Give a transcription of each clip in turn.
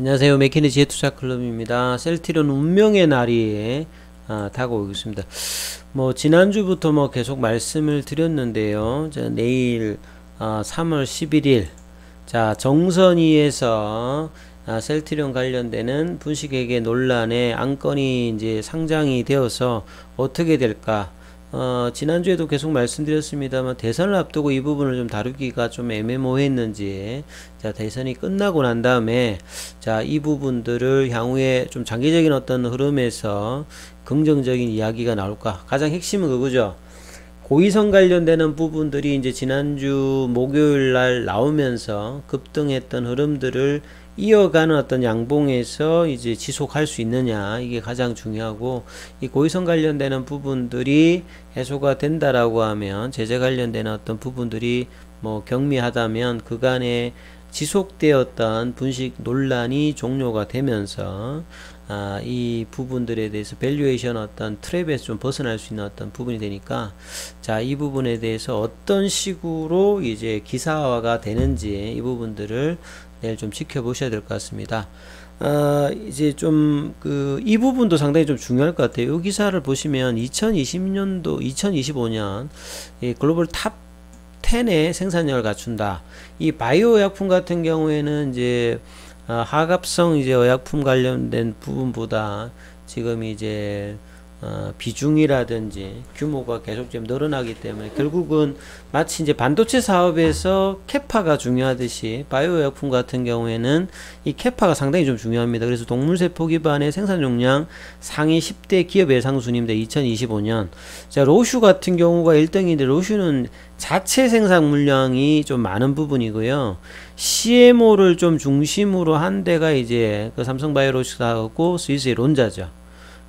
안녕하세요. 맥키니 지혜투자 클럽입니다. 셀티론 운명의 날이 아, 다가오고 있습니다. 뭐 지난주부터 뭐 계속 말씀을 드렸는데요. 자, 내일 아, 3월 11일 자 정선이에서 아, 셀트리온 관련되는 분식회계 논란의 안건이 이제 상장이 되어서 어떻게 될까 어, 지난주에도 계속 말씀드렸습니다만 대선을 앞두고 이 부분을 좀 다루기가 좀 애매모호했는지 자 대선이 끝나고 난 다음에 자 이 부분들을 향후에 좀 장기적인 어떤 흐름에서 긍정적인 이야기가 나올까? 가장 핵심은 그거죠. 고위성 관련되는 부분들이 이제 지난주 목요일 날 나오면서 급등했던 흐름들을 이어가는 어떤 양봉에서 이제 지속할 수 있느냐 이게 가장 중요하고 이 고위성 관련되는 부분들이 해소가 된다라고 하면 제재 관련되는 어떤 부분들이 뭐 경미하다면 그간에 지속되었던 분식 논란이 종료가 되면서 아, 이 부분들에 대해서 valuation 어떤 trap에서 좀 벗어날 수 있는 어떤 부분이 되니까 자 이 부분에 대해서 어떤 식으로 이제 기사화가 되는지 이 부분들을 내일 좀 지켜보셔야 될 것 같습니다. 아, 이제 좀, 그, 이 부분도 상당히 좀 중요할 것 같아요. 이 기사를 보시면 2020년도, 2025년, 이 글로벌 top 10의 생산력을 갖춘다. 이 바이오 의약품 같은 경우에는 이제, 아, 화학 합성 이제 의약품 관련된 부분보다 지금 이제, 어, 비중이라든지 규모가 계속 좀 늘어나기 때문에 결국은 마치 이제 반도체 사업에서 capa가 중요하듯이 바이오 의약품 같은 경우에는 이 capa가 상당히 좀 중요합니다. 그래서 동물세포 기반의 생산 용량 상위 10대 기업 예상 순입니다. 2025년. 자, 로슈 같은 경우가 1등인데 로슈는 자체 생산 물량이 좀 많은 부분이고요. CMO를 좀 중심으로 한 데가 이제 그 삼성바이오로직스하고 스위스의 론자죠.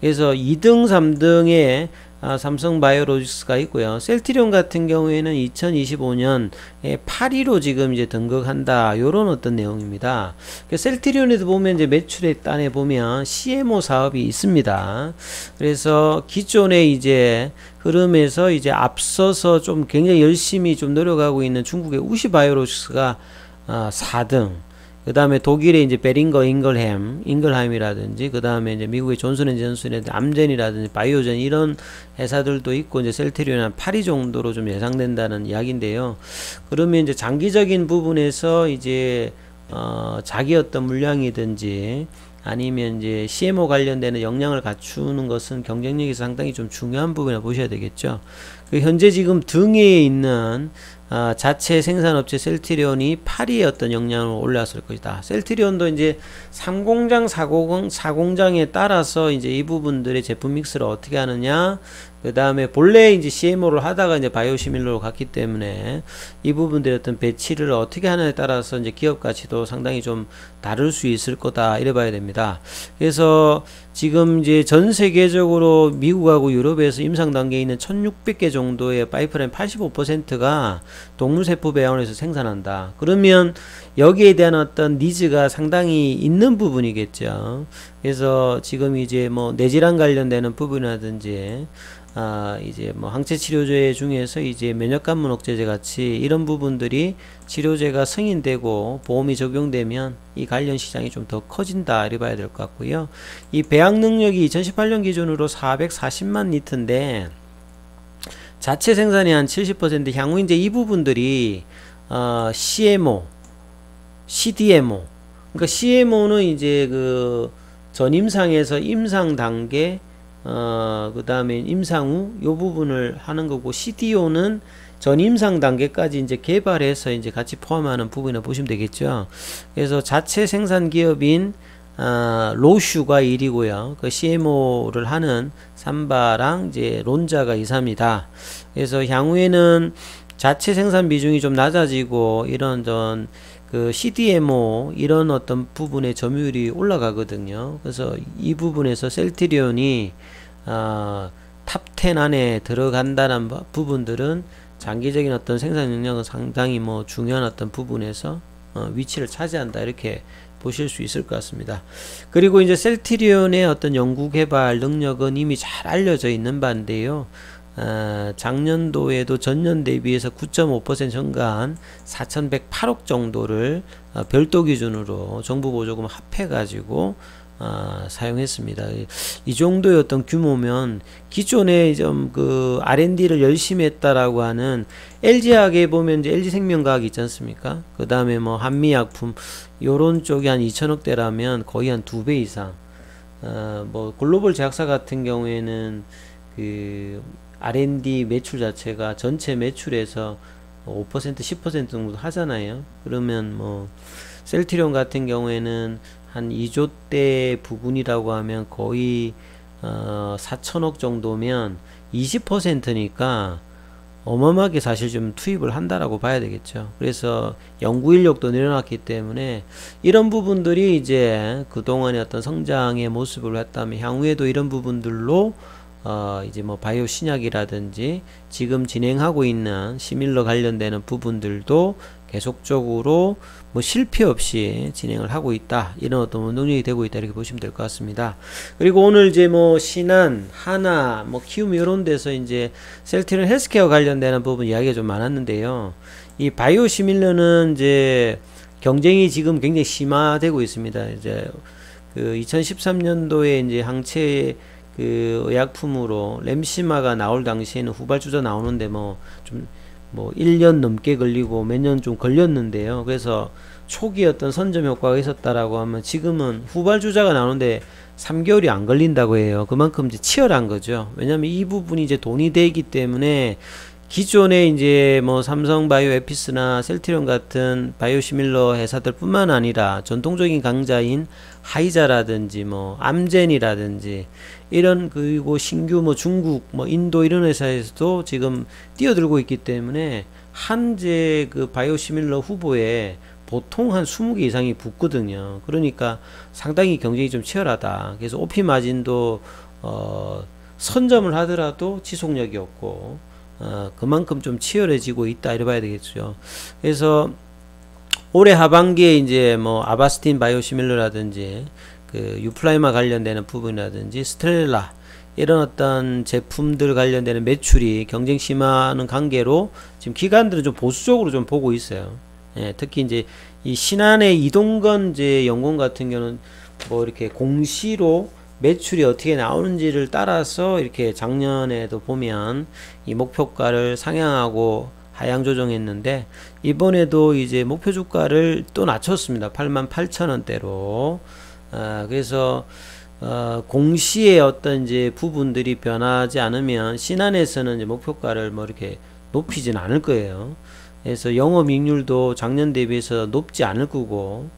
그래서 2등, 3등에 아, 삼성 바이오로직스가 있고요. 셀티리온 같은 경우에는 2025년 8위로 지금 이제 등극한다. 요런 어떤 내용입니다. 그 셀티리온에도 보면 이제 매출의 단에 보면 CMO 사업이 있습니다. 그래서 기존에 이제 흐름에서 이제 앞서서 좀 굉장히 열심히 좀 노력하고 있는 중국의 우시 바이오로직스가 아, 4등. 그 다음에 독일의 이제 베링거 잉글햄, 잉글하임이라든지, 그 다음에 이제 미국의 존슨 앤 존슨의 암젠이라든지 바이오젠 이런 회사들도 있고 이제 셀트리온 한 8위 정도로 좀 예상된다는 이야기인데요. 그러면 이제 장기적인 부분에서 이제 어 자기 어떤 물량이든지 아니면 이제 CMO 관련되는 역량을 갖추는 것은 경쟁력이 상당히 좀 중요한 부분이라 보셔야 되겠죠. 그 현재 지금 등에 있는 아, 자체 생산업체 셀티리온이 8위의 어떤 역량으로 올라왔을 것이다. 셀티리온도 이제 3공장, 4공, 4공장에 따라서 이제 이 부분들의 제품 믹스를 어떻게 하느냐, 그 다음에 본래 이제 CMO를 하다가 이제 바이오시밀러로 갔기 때문에 이 부분들의 어떤 배치를 어떻게 하느냐에 따라서 이제 기업 가치도 상당히 좀 다를 수 있을 거다 이래 봐야 됩니다. 그래서 지금 이제 전 세계적으로 미국하고 유럽에서 임상 단계에 있는 1600개 정도의 파이프라인 85%가 동물세포 배양원에서 생산한다. 그러면 여기에 대한 어떤 니즈가 상당히 있는 부분이겠죠. 그래서 지금 이제 뭐 뇌질환 관련되는 부분이라든지 아, 이제 뭐 항체 치료제 중에서 이제 면역관문 억제제 같이 이런 부분들이 치료제가 승인되고 보험이 적용되면 이 관련 시장이 좀 더 커진다 이래 봐야 될 것 같고요. 이 배양 능력이 2018년 기준으로 440만 리터인데 자체 생산이 한70% 향후 이제 이 부분들이 어, CMO, CDMO 그러니까 CMO는 이제 그 전임상에서 임상 단계 어, 그 다음에 임상 후 요 부분을 하는 거고 CDO는 전임상 단계까지 이제 개발해서 이제 같이 포함하는 부분을 보시면 되겠죠. 그래서 자체 생산 기업인 어, 로슈가 1이고요. 그 CMO를 하는 삼바랑 이제 론자가 2, 3이다. 그래서 향후에는 자체 생산 비중이 좀 낮아지고 이런 전 그 CDMO 이런 어떤 부분의 점유율이 올라가거든요. 그래서 이 부분에서 셀트리온이 어, top10 안에 들어간다는 부분들은 장기적인 어떤 생산 능력은 상당히 뭐 중요한 어떤 부분에서 어, 위치를 차지한다 이렇게 보실 수 있을 것 같습니다. 그리고 이제 셀트리온의 어떤 연구 개발 능력은 이미 잘 알려져 있는 바인데요. 어, 작년도에도 전년 대비해서 9.5% 증가한 4,108억 정도를 어, 별도 기준으로 정부 보조금 합해 가지고 어, 사용했습니다. 이 정도의 어떤 규모면 기존에 좀 그 R&D를 열심히 했다라고 하는 LG학에 보면 이제 LG생명과학 있지 않습니까? 그 다음에 뭐 한미약품 요런 쪽이 한 2천억대라면 거의 한 두 배 이상. 어, 뭐 글로벌 제약사 같은 경우에는 그 R&D 매출 자체가 전체 매출에서 5% 10% 정도 하잖아요. 그러면 뭐 셀트리온 같은 경우에는 한 2조대 부분이라고 하면 거의 어, 4천억 정도면 20%니까 어마어마하게 사실 좀 투입을 한다라고 봐야 되겠죠. 그래서 연구 인력도 늘어났기 때문에 이런 부분들이 이제 그동안의 어떤 성장의 모습을 했다면 향후에도 이런 부분들로 어 이제 뭐 바이오 신약이라든지 지금 진행하고 있는 시밀러 관련되는 부분들도 계속적으로 뭐 실패 없이 진행을 하고 있다. 이런 어떤 운동력이 되고 있다. 이렇게 보시면 될 것 같습니다. 그리고 오늘 이제 뭐 신한, 하나, 뭐 키움 이런 데서 이제 셀티는 헬스케어 관련되는 부분 이야기가 좀 많았는데요. 이 바이오 시밀러는 이제 경쟁이 지금 굉장히 심화되고 있습니다. 이제 그 2013년도에 이제 항체 그 의약품으로 램시마가 나올 당시에는 후발주자 나오는데 뭐좀 뭐 1년 넘게 걸리고 몇 년 좀 걸렸는데요. 그래서 초기 어떤 선점 효과가 있었다라고 하면 지금은 후발주자가 나오는데 3개월이 안 걸린다고 해요. 그만큼 이제 치열한 거죠. 왜냐하면 이 부분이 이제 돈이 되기 때문에 기존에 이제 뭐 삼성 바이오 에피스나 셀트리온 같은 바이오 시밀러 회사들 뿐만 아니라 전통적인 강자인 하이자라든지 뭐 암젠이라든지 이런 그리고 신규 뭐 중국 뭐 인도 이런 회사에서도 지금 뛰어들고 있기 때문에 한제 그 바이오시밀러 후보에 보통 한 20개 이상이 붙거든요. 그러니까 상당히 경쟁이 좀 치열하다. 그래서 오피 마진도 어 선점을 하더라도 지속력이 없고 어, 그만큼 좀 치열해지고 있다 이래 봐야 되겠죠. 그래서 올해 하반기에 이제 뭐 아바스틴 바이오시밀러라든지 그 유플라이마 관련되는 부분이라든지 스텔라 이런 어떤 제품들 관련되는 매출이 경쟁 심화하는 관계로 지금 기관들은 좀 보수적으로 좀 보고 있어요. 예, 특히 이제 이 신한의 이동건 이제 연구원 같은 경우는 뭐 이렇게 공시로 매출이 어떻게 나오는지를 따라서 이렇게 작년에도 보면 이 목표가를 상향하고 하향 조정했는데 이번에도 이제 목표 주가를 또 낮췄습니다. 8만 8천 원대로. 아, 그래서 어, 공시의 어떤 이제 부분들이 변하지 않으면 신한에서는 이제 목표가를 뭐 이렇게 높이진 않을 거예요. 그래서 영업 이익률도 작년 대비해서 높지 않을 거고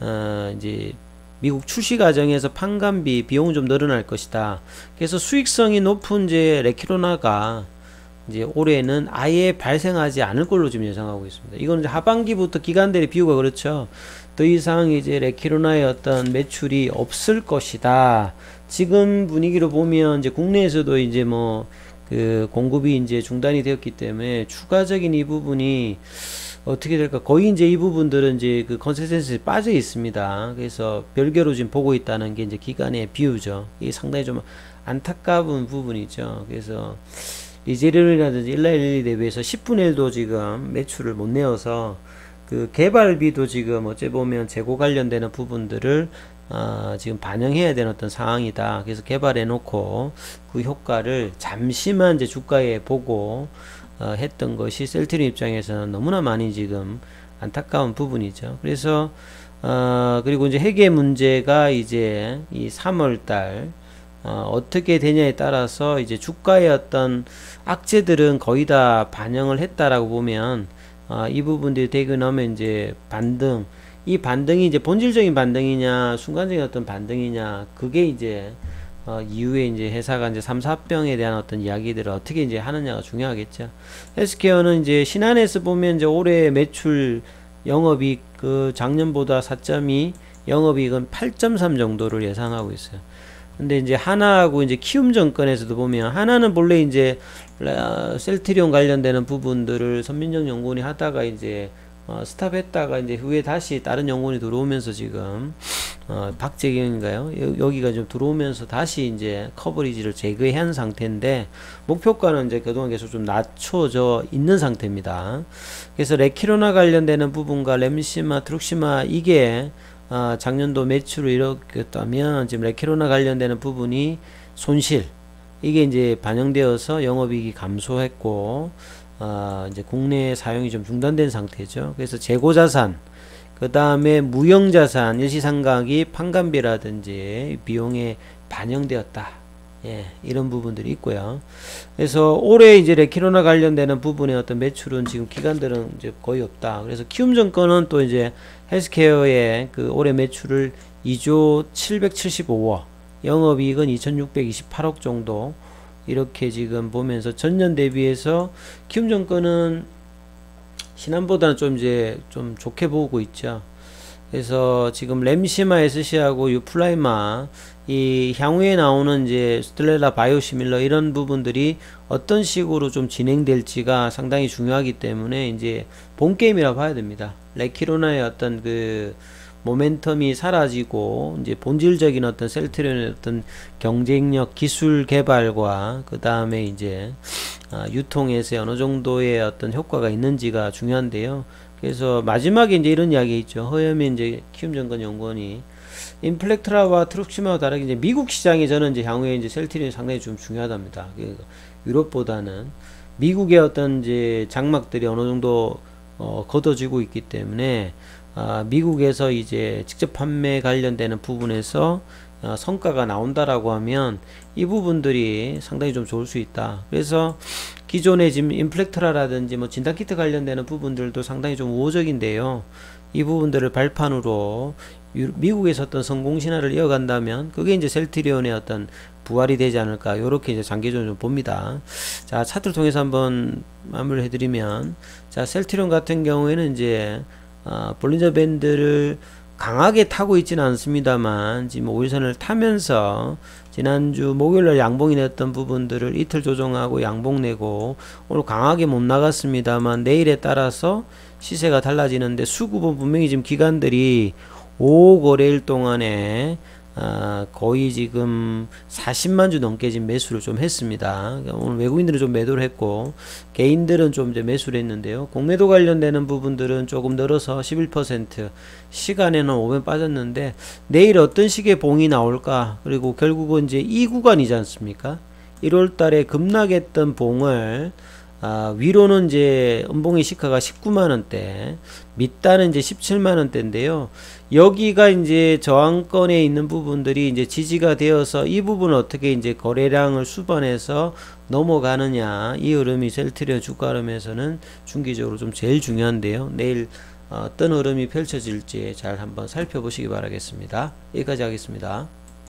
어, 이제 미국 출시 과정에서 판관비 비용은 좀 늘어날 것이다. 그래서 수익성이 높은 이제 레키로나가 이제 올해는 아예 발생하지 않을 걸로 지금 예상하고 있습니다. 이거는 하반기부터 기간들의 비유가 그렇죠. 더 이상 이제 레키로나의 어떤 매출이 없을 것이다. 지금 분위기로 보면 이제 국내에서도 이제 뭐 그 공급이 이제 중단이 되었기 때문에 추가적인 이 부분이 어떻게 될까? 거의 이제 이 부분들은 이제 그 consensus에 빠져 있습니다. 그래서 별개로 지금 보고 있다는 게 이제 기관의 view죠. 이게 상당히 좀 안타까운 부분이죠. 그래서 리제네론이라든지 일라이 릴리 대비해서 10분의 1도 지금 매출을 못 내어서 그 개발비도 지금 어째 보면 재고 관련되는 부분들을 어, 지금 반영해야 되는 어떤 상황이다. 그래서 개발해 놓고 그 효과를 잠시만 이제 주가에 보고 어, 했던 것이 셀트리 입장에서는 너무나 많이 지금 안타까운 부분이죠. 그래서 어, 그리고 이제 회계 문제가 이제 이 3월달 어, 어떻게 되냐에 따라서 이제 주가의 어떤 악재들은 거의 다 반영을 했다라고 보면 어, 이 부분들이 되고 나면 이제 반등 이 반등이 이제 본질적인 반등이냐 순간적인 어떤 반등이냐 그게 이제 어, 이후에 이제 회사가 이제 3, 4병에 대한 어떤 이야기들을 어떻게 이제 하느냐가 중요하겠죠. 헬스케어는 이제 신한에서 보면 이제 올해 매출 영업이익 그 작년보다 4.2 영업이익은 8.3 정도를 예상하고 있어요. 근데 이제 하나하고 이제 키움 정권에서도 보면 하나는 본래 이제 셀트리온 관련되는 부분들을 선민정 연구원이 하다가 이제 어, 스탑했다가 이제 후에 다시 다른 연구원이 들어오면서 지금 어, 박재경인가요? 여, 기가좀 들어오면서 다시 이제 커버리지를 제거한 상태인데 목표가는 이제 그동안 계속 좀 낮춰져 있는 상태입니다. 그래서 레키로나 관련되는 부분과 램시마, 트룩시마 이게 어, 작년도 매출을 이뤘다면 지금 레키로나 관련되는 부분이 손실 이게 이제 반영되어서 영업이익이 감소했고 어, 이제 국내 사용이 좀 중단된 상태죠. 그래서 재고자산 그 다음에 무형자산 일시상각이 판관비라든지 비용에 반영되었다. 예, 이런 부분들이 있고요. 그래서 올해 이제 레키로나 관련되는 부분의 어떤 매출은 지금 기관들은 이제 거의 없다. 그래서 키움증권은 또 이제 헬스케어의 그 올해 매출을 2조 775억, 영업이익은 2628억 정도 이렇게 지금 보면서 전년 대비해서 키움증권은 신한보다는 좀 이제 좀 좋게 보고 있죠. 그래서 지금 램시마 SC하고 유플라이마 이 향후에 나오는 이제 스텔라 바이오시밀러 이런 부분들이 어떤 식으로 좀 진행될지가 상당히 중요하기 때문에 이제 본 게임이라고 봐야 됩니다. 레키로나의 어떤 그 모멘텀이 사라지고 이제 본질적인 어떤 셀트리온의 어떤 경쟁력, 기술 개발과 그 다음에 이제 아, 유통에서 어느 정도의 어떤 효과가 있는지가 중요한데요. 그래서 마지막에 이제 이런 이야기 있죠. 허염이 이제 키움정권 연구원이 인플렉트라와 트룩시마와 다르게 이제 미국 시장이 저는 이제 향후에 이제 셀트리온이 상당히 좀 중요하답니다. 그 유럽보다는 미국의 어떤 이제 장막들이 어느 정도 어, 걷어지고 있기 때문에 아, 미국에서 이제 직접 판매 관련되는 부분에서 어, 성과가 나온다라고 하면 이 부분들이 상당히 좀 좋을 수 있다. 그래서 기존의 지금 인플렉트라라든지 뭐 진단키트 관련되는 부분들도 상당히 좀 우호적인데요. 이 부분들을 발판으로 미국에서 어떤 성공 신화를 이어간다면 그게 이제 셀트리온의 어떤 부활이 되지 않을까 이렇게 이제 장기적으로 좀 봅니다. 자 차트를 통해서 한번 마무리를 해드리면 자 셀트리온 같은 경우에는 이제 어, 볼린저 밴드를 강하게 타고 있지는 않습니다만 지금 5일선을 타면서 지난주 목요일날 양봉이 냈던 부분들을 이틀 조정하고 양봉 내고 오늘 강하게 못 나갔습니다만 내일에 따라서 시세가 달라지는데 수급은 분명히 지금 기관들이 5거래일 동안에 아, 거의 지금 40만 주 넘게 지금 매수를 좀 했습니다. 그러니까 오늘 외국인들은 좀 매도를 했고 개인들은 좀 이제 매수를 했는데요. 공매도 관련되는 부분들은 조금 늘어서 11% 시간에는 5면 빠졌는데 내일 어떤 식의 봉이 나올까? 그리고 결국은 이제 이 구간이지 않습니까? 1월 달에 급락했던 봉을 아, 위로는 이제 음봉의 시가가 19만 원대, 밑단은 이제 17만 원대인데요. 여기가 이제 저항권에 있는 부분들이 이제 지지가 되어서 이 부분을 어떻게 이제 거래량을 수반해서 넘어가느냐. 이 흐름이 셀트리온 주가 흐름에서는 중기적으로 좀 제일 중요한데요. 내일 어떤 흐름이 펼쳐질지 잘 한번 살펴보시기 바라겠습니다. 여기까지 하겠습니다.